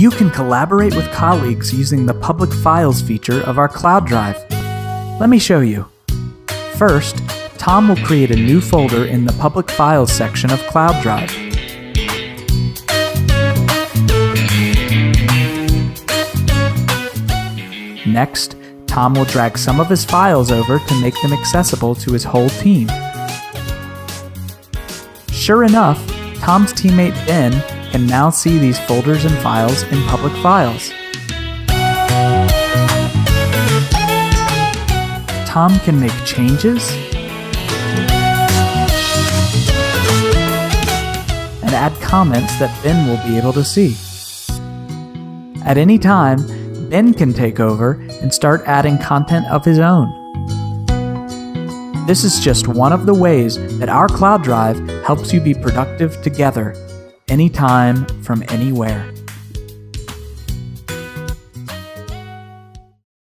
You can collaborate with colleagues using the Public Files feature of our Cloud Drive. Let me show you. First, Tom will create a new folder in the Public Files section of Cloud Drive. Next, Tom will drag some of his files over to make them accessible to his whole team. Sure enough, Tom's teammate Ben can now see these folders and files in Public Files. Tom can make changes and add comments that Ben will be able to see. At any time, Ben can take over and start adding content of his own. This is just one of the ways that our cloud drive helps you be productive together, anytime from anywhere.